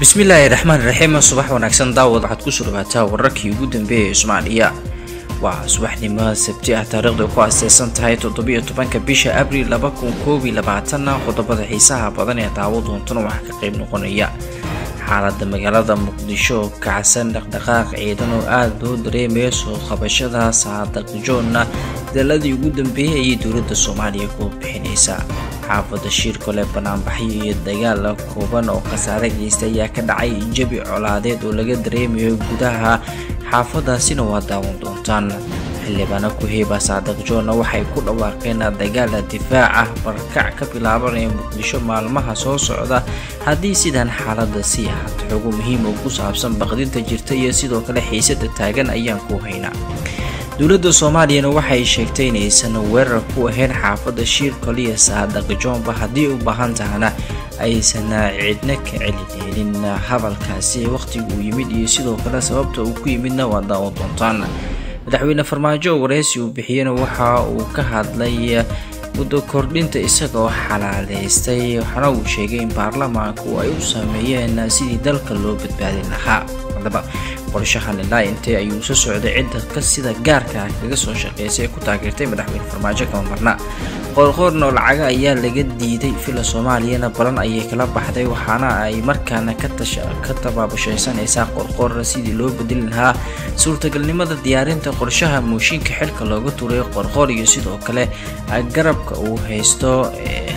bismillaahi raxmaan raxiim subax wanaagsan daawad waxaad ku soo dhawaataa wararkii ugu dambeeyay ee soomaaliya. Waa subaxnimo sabti ah taariikhda ku aaseysan tahay toddobiyo tobanka bisha abriil laba kun koob iyo labaatanna qodobada xiisaha badan ee daawo doontana waxaa ka qayb noqonaya xaalada magaalada muqdisho kacsan dhaqdhaqaaq ciidan oo aada loo dareemaya soo qabashada saadaq joonna daladii ugu dambeeyay ayay dowladda soomaaliya ku bixinaysa xaafada shiirkole banaanbaxyo iyo dagaal kooban oo khasaare geysta ayaa ka dhacay jabi colaadeed oo laga dareemayo gudaha. Xaafadaasina waa daawan doontaan xildhibaano ku-heeba saadaq joonna waxay ku dhawaaqeen dagaala difaac ah barkac ka bilaabanaya muqdisho maalmaha soo socda. Haddii sidan xaalada sii ahaato xogo muhiim oo ku saabsan baqdinta jirta iyo sidoo kale xiisada taagan ayaan ku haynaa. Dowladda soomaaliyana waxay sheegtay inaysan weerar ku ahayn xaafadda shiir koliya saadaq joomba haddii u baahan tahana aysan cidna ka celideenin hadalkaasi wakhtiguu yimid iyo sidoo kale sababta uu ku yimidna waa daawan doontaan madaxweyne farmaajo wareysi uu bixiyena waxa uu ka hadlay muddo kordhinta isagaoo xalaaleystay waxaana uu sheegay in baarlamaanku ay u sameeyeen sidii dalka loo badbaadin lahaa qorshahan ilaa intee ayuu soo socday cidda sida gaarka kaga soo shaqeysay ee ku taageertay madaxweyne farmaajo kama marna qoorqoorna oo lacaga ayaa laga diiday fila soomaaliyana balan ayay kala baxday waxaana ay markaana ka tabaabashaysanaysaa qorqoor sidii loo bedeli lahaa. Suurtagalnimada diyaarinta qorshaha mooshinka xilka looga turay qorqoor iyo sidoo kale garabka uu haysto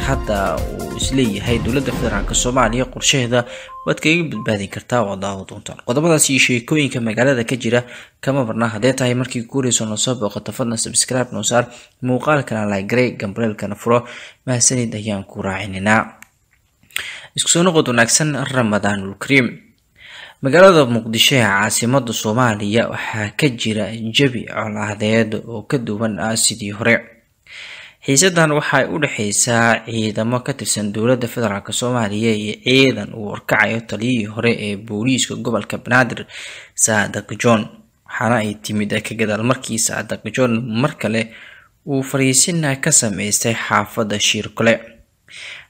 hadda uu is leeyahay dowladda federaalk soomaaliya qorshaheeda waad kaga badbaadin kartaa oo daawo doontaan qodobadaas iyo sheekooyinka magaalada ka jira kama marna haddee tahay markii guurayso noo soo booqato fadlan subscribe noo saar muuqaalkana laagarey gambareelkana furo. Mahadsanid ayaan ku raacininaa isku soo noqod wanaagsan ramadaanul kariim. Magaalada muqdisho ee caasimada soomaaliya waxaa ka jira jabi colaadeed oo ka duwan sidii hore xiisadan waxay u dhexeysaa ciidamo ka tirsan dowladda federaalk soomaaliya iyo ciidan uu warkacayo taliyihii hore ee booliiska gobolka banaadir saadaq john waxaana ay timid ka gadaal markii saadaq john mar kale uu fariisina ka sameystay xaafadda shiirkole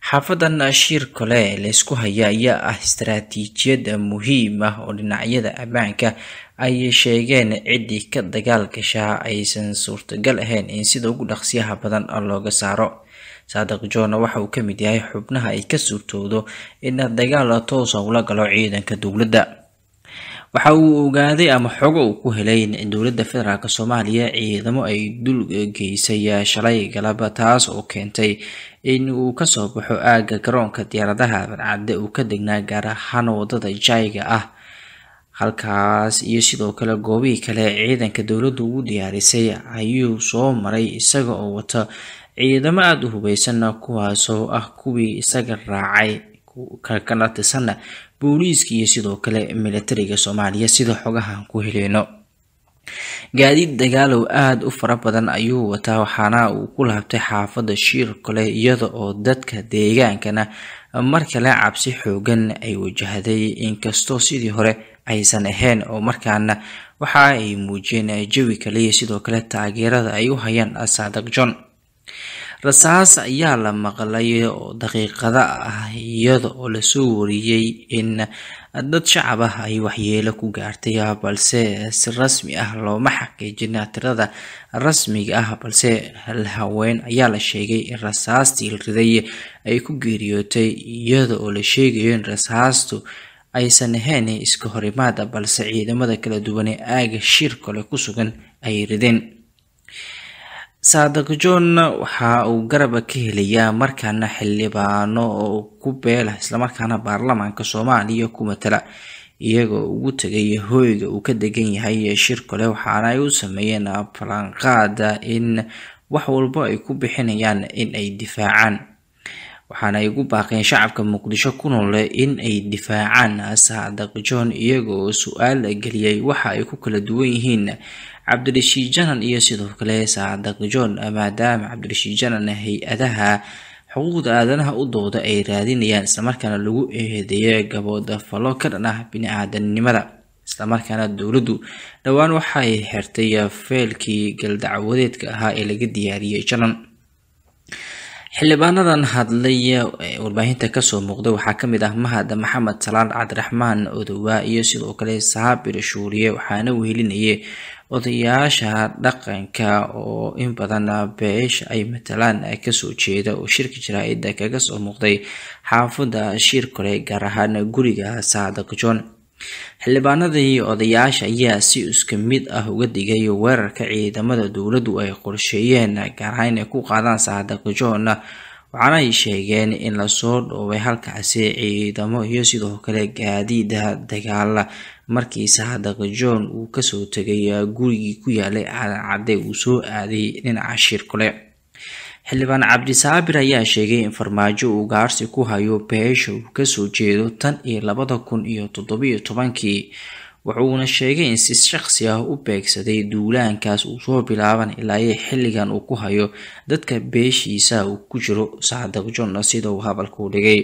xaafadan shiirkole laysku haya ayaa ah istaraatiijiyad muhiim ah oo dhinacyada ammaanka ay sheegeen ciddii ka dagaal gashaa aysan suurtagal ahayn in sida ugu dhaqsiyaha badan looga saaro. Saadaq joonna waxa uu ka mid yahay xubnaha ay ka suurtoodo in dagaal toosa ula galo ciidanka dowladda waxa uu ogaaday ama xogo uu ku helay dowladda federaalk soomaaliya ciidamo ay dul geysay shalay galaba taas oo keentay in uu ka soo baxo aagga garoonka diyaaradaha bancadde uu ka degnaa gaar ahaan waddada jayga ah. Halkaas iyo sidoo kale goobihii kale ciidanka dowladdu ugu diyaarisay ayuu soo maray isaga oo wata ciidamo aada u hubeysan kuwaasoo ah kuwii isaga raacay kana tirsanna booliiska iyo sidoo kale militariga soomaaliya sida xogahan ku heleyno gaadiid dagaalow aada u fara badan ayuu wataa waxaana uu ku laabtay xaafadda shiir kale iyada oo dadka deegaankana mar kale cabsi xoogan ay wajahday inkastoo sidii hore aysan ahayn oo markaana waxa ay muujiyeen jawi kaliya sidoo kale taageerada ay u hayaan saadaq john rasaas ayaa la maqlay oo daqiiqada ah iyada oo la soo wariyey in dad shacab ah ay waxyeelo ku gaartay balse si rasmi ah looma xaqiijin tirada rasmiga ah balse hal haween ayaa la sheegay in rasaastii riday ay ku geeriyootay iyada oo la sheegayo in rasaastu aysan ahayn iska horimaada balse ciidamada kala duwan ee aaga shir kale ku sugan ay rideen saadaq john waxa uu garaba ka helayaa markaana xildhibaano oo ku beela islamarkaana baarlamaanka soomaaliya ku matala. Iyagoo ugu tegay hooyga uu ka degan yahay shir kale waxaana ay u sameeyeen falanqaada in wax walbo ay ku bixinayaan in ay difaacaan waxaana ay ugu baaqeen shacabka muqdisho ku noole in ay difaacaan saadaq john iyagoo su'aal geliyay waxa ay ku kala duwan yihiin cabdirashiid janan iyo sidoo kale saadaq john maadaama cabdirashiid janan hay'adaha xuquuqda aadanaha u dooda ay raadinayaan islamarkaana lagu eedeeyo gabooda falo ka dhan ah bini-aadanimada islamarkaana dowladdu dhowaan waxay xirtay feelkii galdacwadeedka ahaa ee laga diyaariyey janan xildhibaanadan hadlay warbaahinta ka soo muuqday waxaa ka mid ah mahad maxamed salaan cabdiraxmaan odowaa iyo sidoo kale saabir shuuriye waxaana wehelinayay odayaasha dhaqanka oo in badan beesha ay matalaan ka soo jeeda oo shirka jaraa-ida kaga soo muuqday xaafada shir kole gaar ahaan guriga saadaq john xildhibaanadii odayaasha ayaa si iska mid ah uga digay weerarka ciidamada dowladdu ay qorsheeyeen gaar ahaan inay ku qaadaan saadaq john waxaana ay sheegeen in la soo dhoobay halkaasi ciidamo iyo sidoo kale gaadiida dagaala markii saadaq john uu ka soo tegay gurigii ku yaalay aadan cadde uu soo aaday dhinaca shir kale xildhibaan cabdisaabir ayaa sheegay in farmaajo uu gaarsi ku hayo beesha uu ka soo jeedo tan iyo labada kun iyo toddobiyo tobankii wuxuuna sheegay in si shaqsi ah u beegsaday duulaankaas uu soo bilaaban ilaa iyo xilligan uu ku hayo dadka beeshiisa uu ku jiro saadaq john sida uu hadalku dhigay.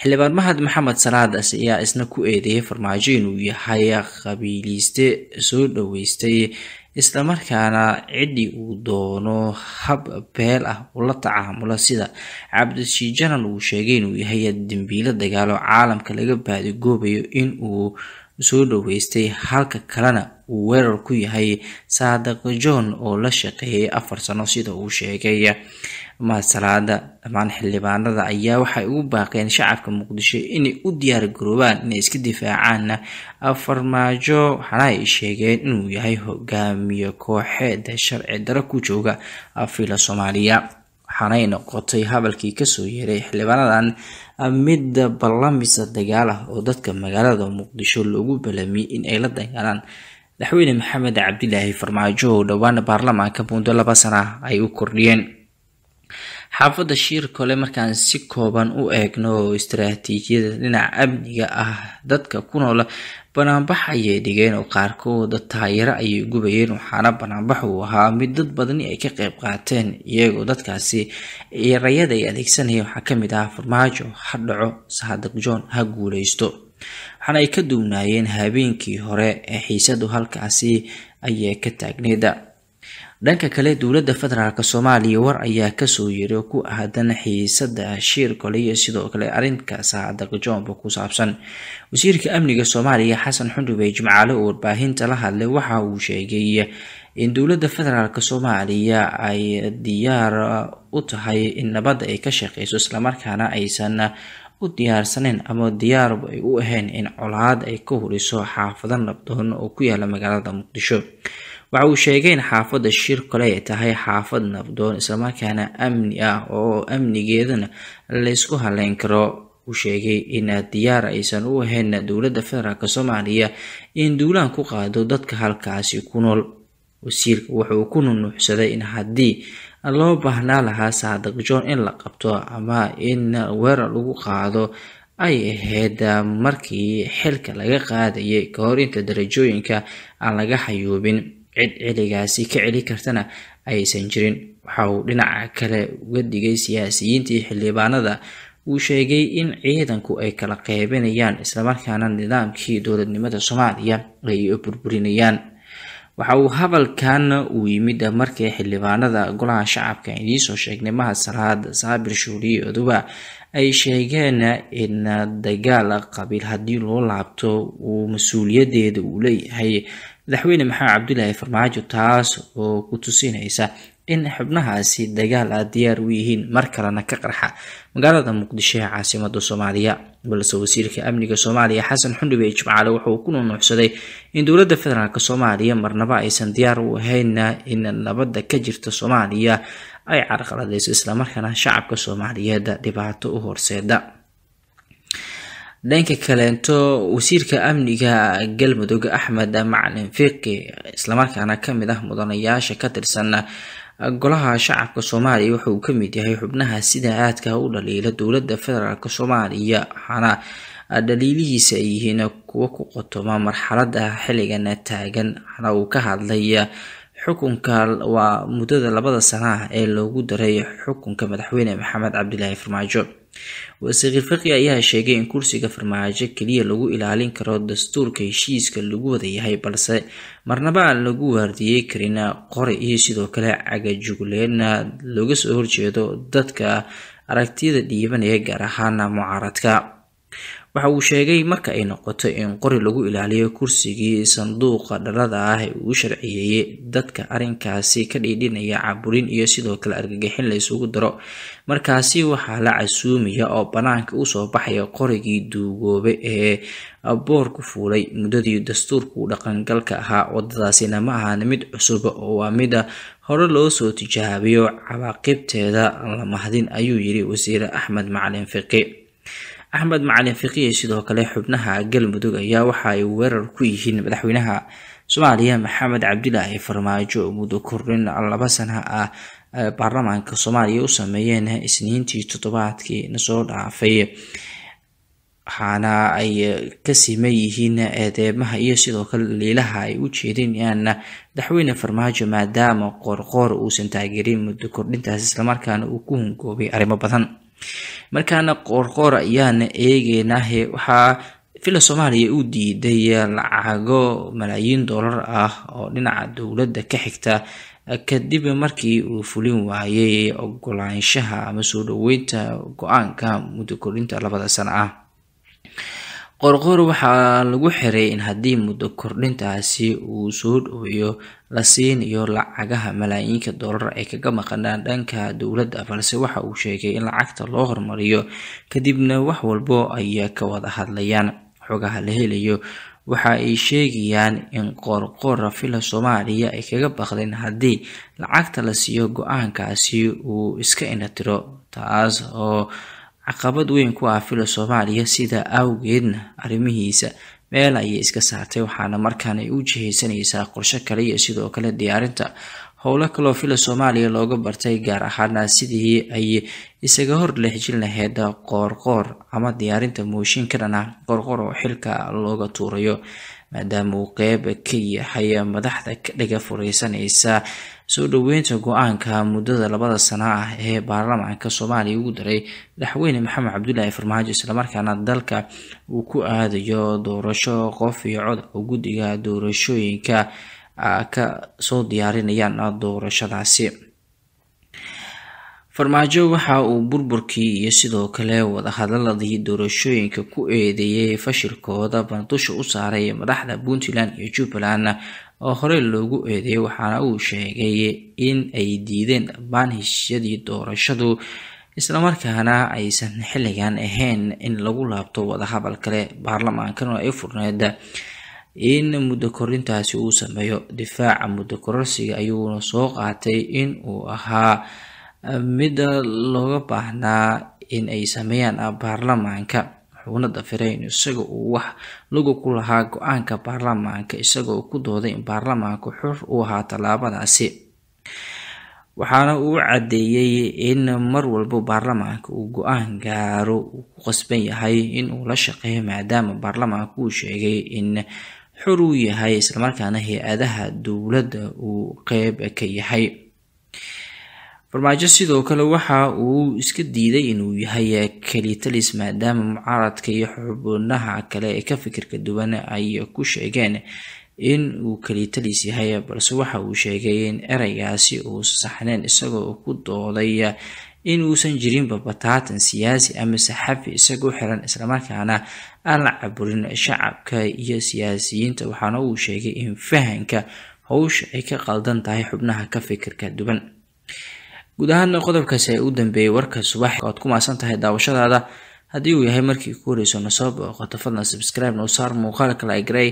Xildhibaan mahad maxamed salaadas ayaa isna ku eedeeyay farmaajo inuu yahay qabiiliiste soo dhaweystay islamarkaana ciddii uu doono hab beel ah ula tacaamulo sida cabdishii janan uu sheegay inuu yahay dembiilo dagaalo caalamka laga baadigoobayo in uu soo dhaweystay halka kalena uu weerar ku yahay saadaq john oo la shaqeeyay afar sano sida uu sheegay. Mahasalaada dhammaan xildhibaanada ayaa waxay ugu baaqeen shacabka muqdisho inay u diyaar garoobaan inay iska difaacaan. Farmaajo waxaana ay sheegeen inuu yahay hogaamiye kooxeed sharci daro ku jooga afila soomaaliya waxaanay noqotay hadalkii ka soo yeeray xildhibaanadan mid ballamisa dagaal ah oo dadka magaalada muqdisho loogu balamiyey in ay la dagaalaan. Madaxweyne maxamed cabdilaahi farmaajo oo dhowaan baarlamaanka muddo laba sana ay u kordhiyeen. Xaafadda shiir kole markaan si kooban u eegno istaraatiijiyada dhinaca amniga ah dadka ku nool banaanbax ayay dhigeen oo qaarkood taayaro ayay gubayeen waxaana banaanbax uu ahaa mid dad badani ay ka qeyb qaateen iyagoo dadkaasi rayada ay adeegsanayeen. Waxaa ka mid ah farmaajo ha dhaco saadaq john ha guuleysto. Waxaana ay ka duwnaayeen habeenkii hore ee xiisadu halkaasi ayay ka taagneeda dhanka kale dowladda federaalk soomaaliya war ayaa ka soo yiri ku aadan xiisada shiir kole iyo sidoo kale arrinka saadaq johnba ku saabsan. Wasiirka amniga soomaaliya xasan xundhubey jimcaale oo warbaahinta la hadlay waxa uu sheegay in dowladda federaalk soomaaliya ay diyaar u tahay in nabadda ay ka shaqeyso islamarkaana aysan u diyaarsaneyn ama diyaarba ay u ahayn in colaad ay ka huriso xaafado nabdoon oo ku yaalla magaalada muqdisho waxa uu sheegay in xaafadda shir kale ay tahay xaafad nabdoon islamarkaana amni ah oo amnigeedana laysku haleyn karo. Uu sheegay in diyaar aysan u ahayn dowladda federaalk soomaaliya in duulaan ku qaado dadka halkaasi ku nool. Wasiirka wuxuu ku nunuuxsaday in haddii loo baahnaa lahaa saadaq john in la qabto ama in weerar lagu qaado ay ahayd markii xilka laga qaadayay ka hor inta darajooyinka aan laga xayuubin cid celigaasi ka celi kartana aysan jirin. Waxa uu dhinaca kale uga digay siyaasiyiintii xildhibaanada. Uu sheegay in ciidanku ay kala qeybinayaan islamarkaana nidaamkii dowladnimada soomaaliya ay burburinayaan. Waxa uu hadalkan uu yimid markii xildhibaanada golaha shacabka idiisoo sheegnay mahad salaad saabir shuuriye odoba ay sheegeen in dagaal qabiil haddii loo laabto uu mas'uuliyadeeda uu leeyahay madaxweyne maxamed cabdulaahi farmaajo taas oo ku tusinaysa in xubnahaasi dagaal a diyaar u yihiin mar kalena ka qarxa magaalada muqdisho ee caasimada soomaaliya. Balse wasiirka amniga soomaaliya xasan xundhubey jimcaale wuxuu ku nunuucsaday in dowladda federaalk soomaaliya marnaba aysan diyaar u ahayn in nabadda ka jirta soomaaliya ay carqaladayso islamarkaana shacabka soomaaliyeed dhibaato u horseeda dhanka kaleento wasiirka amniga galmudug axmed macalin fiqi islamarkaana ka mid ah mudanayaasha ka tirsan golaha shacabka soomaaliya wuxuu ka mid yahay xubnaha sida aadka u dhaliila dowladda federaalk soomaaliya waxaana dhaliilihiisa ay yihiin kuwo ku qotoma marxalada xilligan taagan. Waxaana uu ka hadlay xukunka waa muddada labada sana ah ee loogu daray xukunka madaxweyne maxamed cabdilaahi farmaajo wasiir faqi ayaa sheegay in kursiga farmaajo keliya lagu ilaalin karo dastuurka heshiiska lagu wada yahay balse marnaba aan lagu waardiyey karin qori iyo sidoo kale cagajugleedna looga soo horjeedo dadka aragtiyada dhiibanaya gaar ahaan mucaaradka waxa uu sheegay marka ay noqoto in qori lagu ilaaliyo kursigii sanduuqa dhalada ah ee uu sharciyeeyey dadka arrinkaasi ka dhiidhinaya caburin iyo sidoo kale argagixin la isugu daro. Markaasi waxaa la casuumaya oo bannaanka u soo baxaya qorigii duugoobe ee boorku fuulay muddadii dastuurku dhaqangalka ahaa. Wadadaasina ma ahan mid cusub waa mida hore loo soo tijaabiyo cawaaqibteeda la mahdin ayuu yiri wasiir axmed macalin fiqi axmed macalin fiqiye sidoo kale xubnaha galmudug ayaa waxa ay weerar ku yihiin madaxweynaha soomaaliya maxamed cabdilaahi farmaajo muddo kordhin laba sana ah baarlamaanka soomaaliya u sameeyeen isniintii toddobaadkii nasoo dhaafay waxaana ay ka siman yihiin eedeemaha iyo sidoo kale liilaha ay u jeedinayaan madaxweyne farmaajo maadaama qoorqoor uusan taageerin muddo kordhintaas islamarkaana uu ku hungoobay arrimo badan markaana qoorqoor ayaana eegeynahe waxaa villa soomaaliya u diiday lacago malaayiin dollar ah oo dhinaca dowladda ka xigta kadib markii uu fulin waayay ogolaanshaha ama soo dhaweynta go'aanka muddo kordhinta labada sano ah qorqoor waxaa lagu xiray in haddii muddo kordhintaasi uu soo dhaweeyo la siinayo lacagaha malaayiinka dollar ay kaga maqanaan dhanka dowladda balse waxa uu sheegay in lacagta loo hormariyo kadibna wax walbo ay ka wada hadlayaan. Xogaha la helayo waxa ay sheegayaan in qoorqoora villa soomaaliya ay kaga baqdeen haddii lacagta la siiyo go'aankaasi uu iska inatiro taas oo caqabad weyn ku ah villa soomaaliya sida awgeedna arrimihiisa meel ayay iska saartay waxaana markaan ay u jihaysanaysaa qorshe kale iyo sidoo kale diyaarinta howlo kaloo villa soomaaliya looga bartay gaar ahaana sidii ay isaga hor leexjin lahayd qoorqoor ama diyaarinta mooshin ka dhan ah qoorqoor oo xilka looga tuurayo maadaama uu qeyb ka yahay madaxda ka dhaga fureysanaysa soo dhaweynta go'aanka muddada labada sano ah ee baarlamaanka soomaaliya ugu daray madaxweyne maxamed cabdulaahi farmaajo islamarkaana dalka uu ku aadayo doorasho qof iyo cod oo guddiga doorashooyinka ka soo diyaarinayaan doorashadaasi. Farmaajo waxa uu burburkii iyo sidoo kale wadahadaladii doorashooyinka ku eedeeyay fashilkooda bandusha u saaray madaxda puntland iyo jubbaland oo horey loogu eedeeyay waxaana uu sheegay in ay diideen dhammaan heshiisyadii doorashadu islamarkaana aysan xilligan ahayn in lagu laabto wadahadal kale baarlamaankana ay furneed in muddo korintaasi uu sameeyo. Difaaca muddo kororsiga ayuuna soo qaatay in uu ahaa midda looga baahnaa in ay sameeyaan baarlamaanka wuxuuna dafiray in isaga uu wax lagu ku lahaa go'aanka baarlamaanka isagoo ku dooday in baarlamaanku xur u ahaa tallaabadaasi. Waxaana uu caddeeyey in mar walbo baarlamaanka uu go'aan gaaro uu ku qasban yahay in uu la shaqeeyo maadaama baarlamaanku uu sheegay in xor uu yahay islamarkaana hay'adaha dowladda uu qeyb ka yahay farmaajo sidoo kale waxa uu iska diiday inuu yahay kelitalis maadaama mucaaradka iyo xubnaha kale ee ka fikirka duwan ay ku sheegeen in uu kelitalis yahay balse waxa uu sheegay in ereygaasi uu saxneen isagoo ku dooday in uusan jirinba bataatan siyaasi ama saxafi isagoo xiran islamarkaana aan la caburin shacabka iyo siyaasiyiinta. Waxaana uu sheegay in fahanka howsha ay ka qaldan tahay xubnaha ka fikirka duwan guud ahaan qodobkaasi ee u dambeeyay warka subax oad ku maasan tahay daawashadaada haddii uu yahay markii ku horeyso nasoo booqato fadlan subscribe noo saar muuqaalka lagrey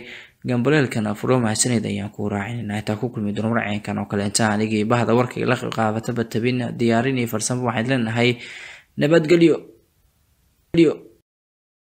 gambaleelkana furo mahadsaneyd ayaan kuu raacinayna intaa ku kulmi doono marceenkan oo kale. Inta anigii bahda warka ila qaabataba tabin diyaarin iyo farsamo waxayd leenahay nabadgelyo